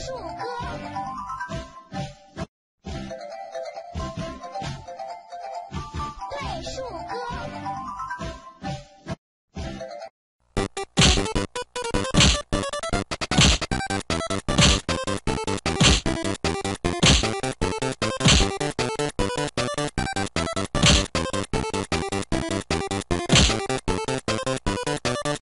树歌对树歌。